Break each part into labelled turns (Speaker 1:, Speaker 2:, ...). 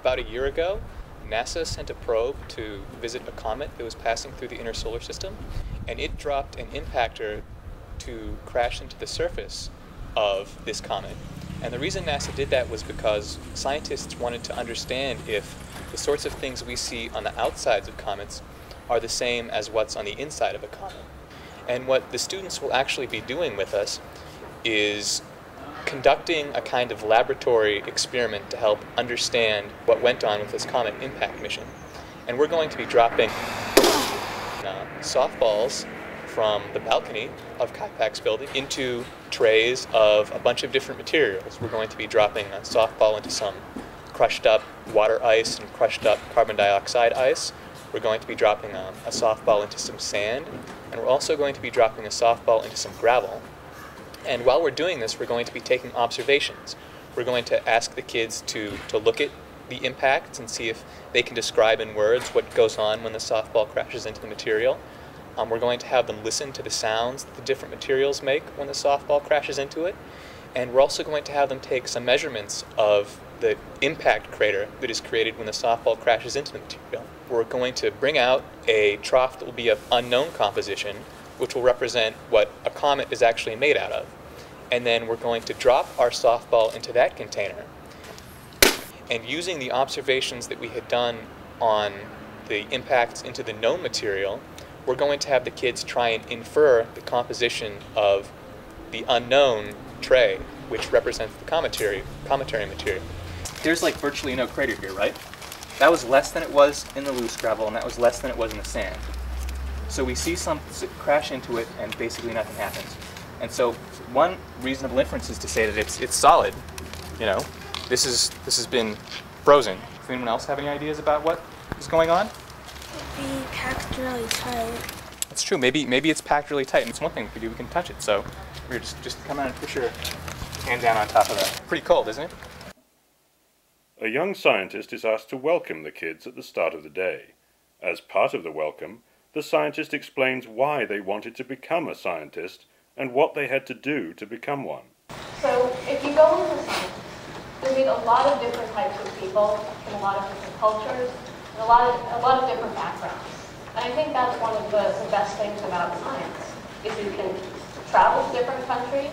Speaker 1: about a year ago, NASA sent a probe to visit a comet that was passing through the inner solar system, and it dropped an impactor to crash into the surface of this comet. And the reason NASA did that was because scientists wanted to understand if the sorts of things we see on the outsides of comets are the same as what's on the inside of a comet. And what the students will actually be doing with us is conducting a kind of laboratory experiment to help understand what went on with this comet impact mission. And we're going to be dropping uh, softballs from the balcony of KIPAC's building into trays of a bunch of different materials. We're going to be dropping a softball into some crushed up water ice and crushed up carbon dioxide ice. We're going to be dropping a, a softball into some sand, and we're also going to be dropping a softball into some gravel. And while we're doing this, we're going to be taking observations. We're going to ask the kids to, to look at the impacts and see if they can describe in words what goes on when the softball crashes into the material. Um, we're going to have them listen to the sounds that the different materials make when the softball crashes into it. And we're also going to have them take some measurements of the impact crater that is created when the softball crashes into the material. We're going to bring out a trough that will be of unknown composition, which will represent what a comet is actually made out of. And then we're going to drop our softball into that container. And using the observations that we had done on the impacts into the known material, we're going to have the kids try and infer the composition of the unknown tray, which represents the cometary, cometary material. There's like virtually no crater here, right? That was less than it was in the loose gravel, and that was less than it was in the sand. So we see some crash into it, and basically nothing happens. And so one reasonable inference is to say that it's it's solid. You know, this is this has been frozen. Does anyone else have any ideas about what is going on?
Speaker 2: Be packed really tight.
Speaker 1: That's true. Maybe maybe it's packed really tight, and it's one thing we do. We can touch it. So we're just just come out and push your hand down on top of that. Pretty cold, isn't it?
Speaker 3: A young scientist is asked to welcome the kids at the start of the day. As part of the welcome, the scientist explains why they wanted to become a scientist and what they had to do to become one.
Speaker 4: So if you go into science, you meet a lot of different types of people in a lot of different cultures, and a lot of, a lot of different backgrounds. And I think that's one of the, the best things about science, is you can travel to different countries,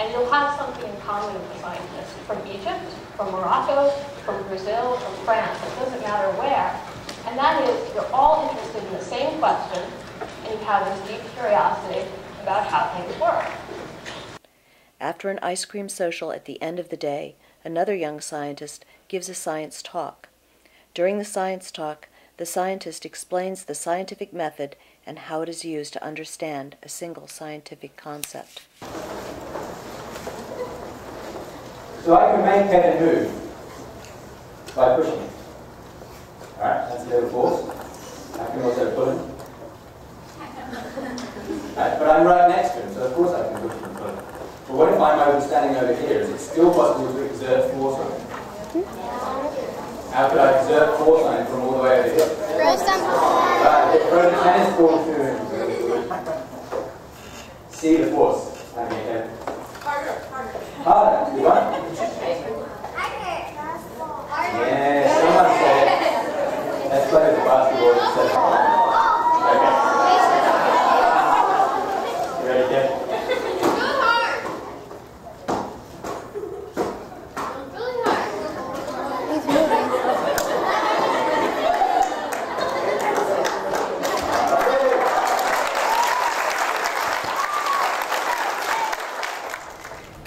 Speaker 4: and you'll have something in common with the scientists from Egypt, from Morocco, from Brazil, from France. It doesn't matter where. And that is, you're all interested in the same question, and you have this deep curiosity about how things work.
Speaker 5: After an ice cream social at the end of the day, another young scientist gives a science talk. During the science talk, the scientist explains the scientific method and how it is used to understand a single scientific concept.
Speaker 6: So I can make Kevin move by pushing him. Alright, that's a little force. I can also pull him. Right, but I'm right next to him, so of course I can push him and pull him. But what if I'm over standing over here? Is it still possible to exert force on him? How could I exert force on him from all the way over here?
Speaker 2: Throw some
Speaker 6: Right, throw the tennis ball to him. See the force. I mean, Kevin. Harder. You want? Yeah, someone said, let's play with the basketball instead of... Okay. You ready, Kevin?
Speaker 2: He's moving.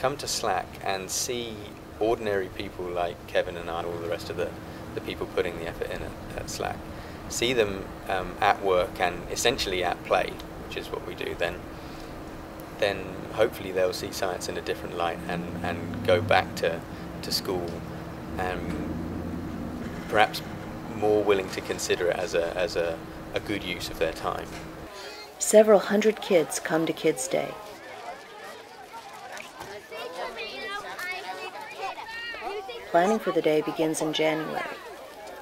Speaker 7: Come to SLAC and see ordinary people like Kevin and I and all the rest of the, the people putting the effort in at, at SLAC. See them um, at work and essentially at play, which is what we do, then then hopefully they'll see science in a different light and, and go back to, to school and perhaps more willing to consider it as a, as a, a good use of their time.
Speaker 5: Several hundred kids come to Kids Day. Planning for the day begins in January.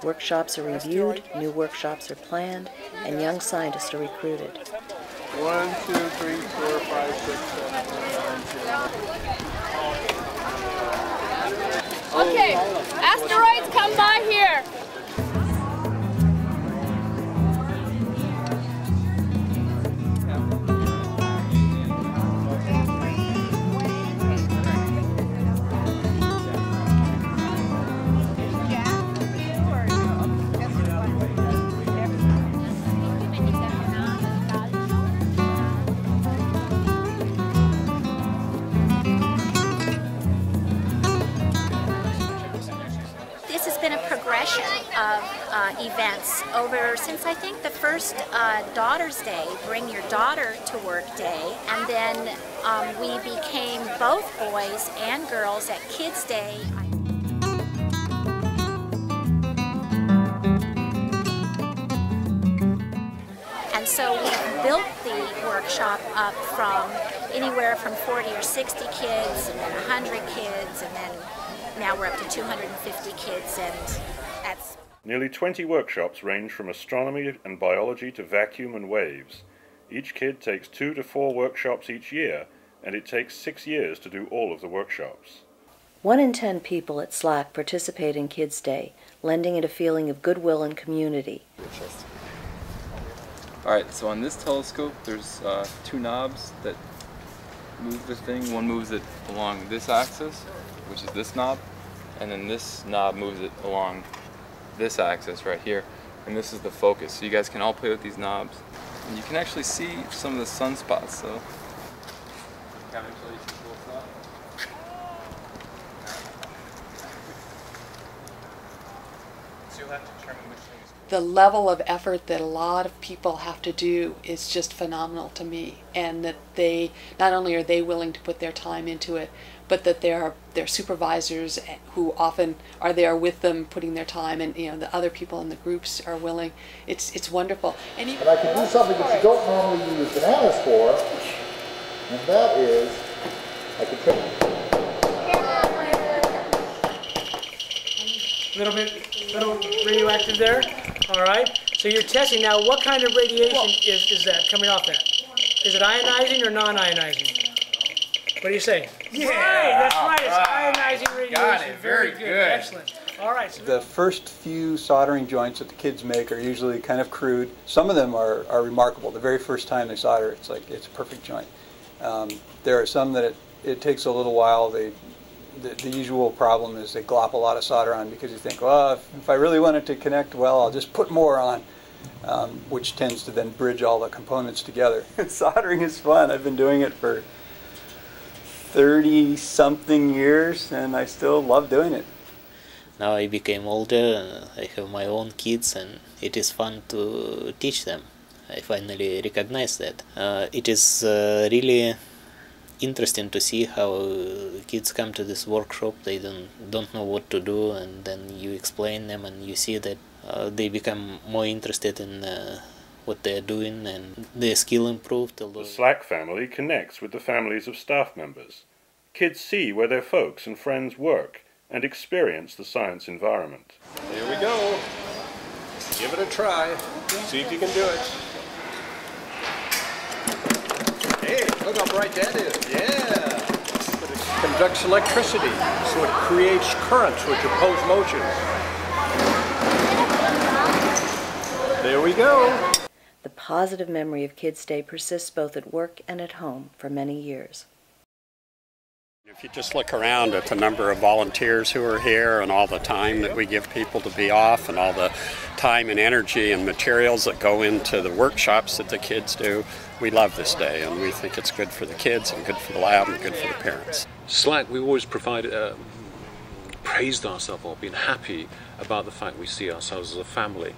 Speaker 5: Workshops are reviewed, new workshops are planned, and young scientists are recruited.
Speaker 8: One, two, three, four, five, six, seven, eight, nine, ten.
Speaker 9: Okay, asteroids come by here. Of uh, events over since I think the first uh, Daughter's Day, Bring Your Daughter to Work Day, and then um, we became both boys and girls at Kids Day. And so we built the workshop up from anywhere from 40 or 60 kids, and then 100 kids, and then now we're up to 250 kids, and
Speaker 3: Nearly 20 workshops range from astronomy and biology to vacuum and waves. Each kid takes two to four workshops each year, and it takes six years to do all of the workshops.
Speaker 5: One in ten people at SLAC participate in Kids Day, lending it a feeling of goodwill and community.
Speaker 10: Alright, so on this telescope there's uh, two knobs that move the thing. One moves it along this axis, which is this knob, and then this knob moves it along this axis right here. And this is the focus. So you guys can all play with these knobs. And you can actually see some of the sunspots, so kind of show you some cool stuff.
Speaker 1: So you'll have to determine which thing is
Speaker 11: the level of effort that a lot of people have to do is just phenomenal to me and that they not only are they willing to put their time into it but that there are their supervisors eh, who often are there with them putting their time and you know the other people in the groups are willing. It's it's wonderful. And, even,
Speaker 12: and I can do something that you don't normally use bananas for and that is I can take
Speaker 13: little bit, little radioactive there. All right. So you're testing now. What kind of radiation is, is that coming off that? Is it ionizing or non-ionizing? What do you say? Yeah, right, that's right. It's ionizing radiation.
Speaker 14: Got it. Very,
Speaker 13: good.
Speaker 14: good.
Speaker 13: Excellent. All right. So
Speaker 14: The first few soldering joints that the kids make are usually kind of crude. Some of them are, are remarkable. The very first time they solder, it's like it's a perfect joint. Um, there are some that it, it takes a little while. They the, the usual problem is they glop a lot of solder on because you think, well, if, if I really want it to connect well, I'll just put more on, um, which tends to then bridge all the components together. Soldering is fun. I've been doing it for 30 something years and I still love doing it.
Speaker 15: Now I became older, I have my own kids, and it is fun to teach them. I finally recognize that. Uh, it is uh, really interesting to see how kids come to this workshop they don't don't know what to do and then you explain them and you see that uh, they become more interested in uh, what they're doing and their skill improved a lot.
Speaker 3: The SLAC family connects with the families of staff members. Kids see where their folks and friends work and experience the science environment.
Speaker 16: Here we go. Give it a try. See if you can do it. Look how bright that is. Yeah. It conducts electricity, so it creates currents which oppose motion. There we go.
Speaker 5: The positive memory of Kids Day persists both at work and at home for many years.
Speaker 17: If you just look around at the number of volunteers who are here and all the time that we give people to be off and all the time and energy and materials that go into the workshops that the kids do, we love this day and we think it's good for the kids and good for the lab and good for the parents.
Speaker 18: SLAC, we've always provided, uh, praised ourselves or been happy about the fact we see ourselves as a family.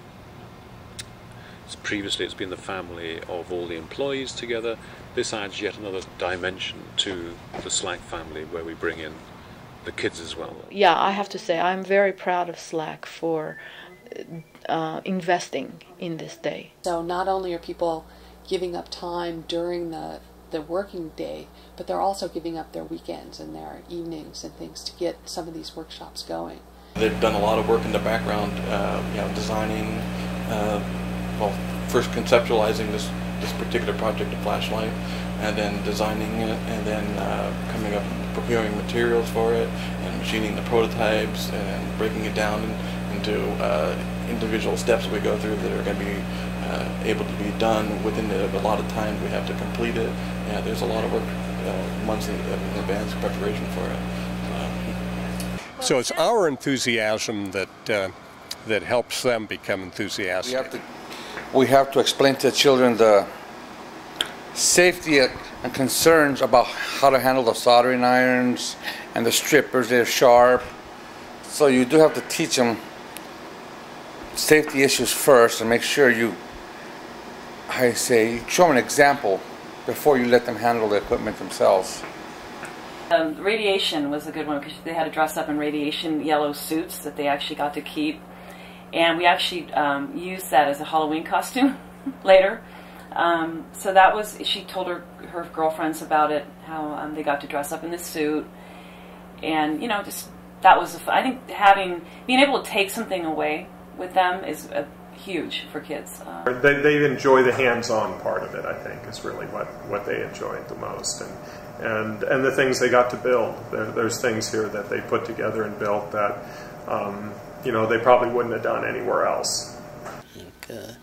Speaker 18: It's previously, it's been the family of all the employees together. This adds yet another dimension to the SLAC family where we bring in the kids as well.
Speaker 19: Yeah, I have to say I'm very proud of SLAC for uh, investing in this day.
Speaker 11: So not only are people giving up time during the the working day, but they're also giving up their weekends and their evenings and things to get some of these workshops going.
Speaker 20: They've done a lot of work in the background, uh, you know, designing, uh, well, first conceptualizing this this particular project, a flashlight, and then designing it, and then uh, coming up, procuring materials for it, and machining the prototypes, and breaking it down into uh, individual steps we go through that are going to be uh, able to be done within the of time we have to complete it. Yeah, there's a lot of work, uh, months in, in advance preparation for it.
Speaker 16: So it's our enthusiasm that uh, that helps them become enthusiastic.
Speaker 21: We have to we have to explain to the children the safety and concerns about how to handle the soldering irons and the strippers. They're sharp, so you do have to teach them safety issues first and make sure you, I say, show them an example before you let them handle the equipment themselves.
Speaker 22: Um, radiation was a good one because they had to dress up in radiation yellow suits that they actually got to keep. And we actually um, used that as a Halloween costume later. Um, so that was, she told her, her girlfriends about it, how um, they got to dress up in this suit. And, you know, just that was, I think having, being able to take something away with them is a, huge for kids. Um,
Speaker 23: they, they enjoy the hands-on part of it, I think, is really what, what they enjoyed the most. And, and, and the things they got to build. There, there's things here that they put together and built that, um, you know, they probably wouldn't have done anywhere else.
Speaker 15: Uh,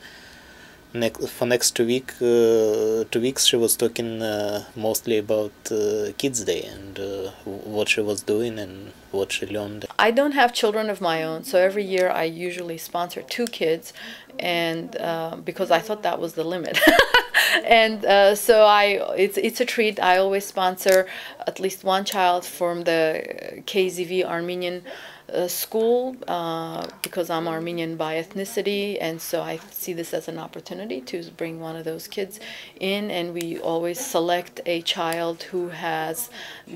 Speaker 15: for next two week, uh, two weeks, she was talking uh, mostly about uh, Kids Day and uh, what she was doing and what she learned.
Speaker 19: I don't have children of my own, so every year I usually sponsor two kids, and uh, because I thought that was the limit. and uh, so I, it's it's a treat. I always sponsor at least one child from the KZV Armenian school uh, because I'm Armenian by ethnicity, and so I see this as an opportunity to bring one of those kids in. And we always select a child who has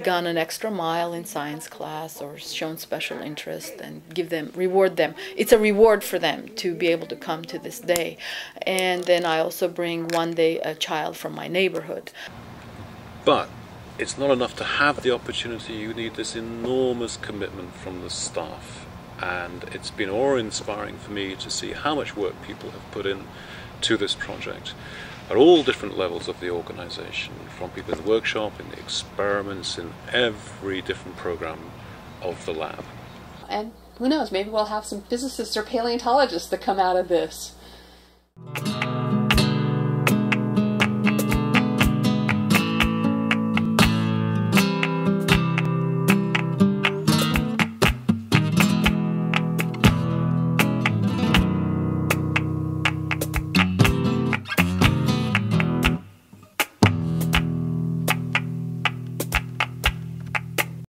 Speaker 19: gone an extra mile in science class or shown special interest, and give them reward them. It's a reward for them to be able to come to this day. And then I also bring one day a child from my neighborhood.
Speaker 18: But it's not enough to have the opportunity, you need this enormous commitment from the staff. And it's been awe inspiring for me to see how much work people have put in to this project at all different levels of the organization, from people in the workshop, in the experiments, in every different program of the lab.
Speaker 11: And who knows, maybe we'll have some physicists or paleontologists that come out of this.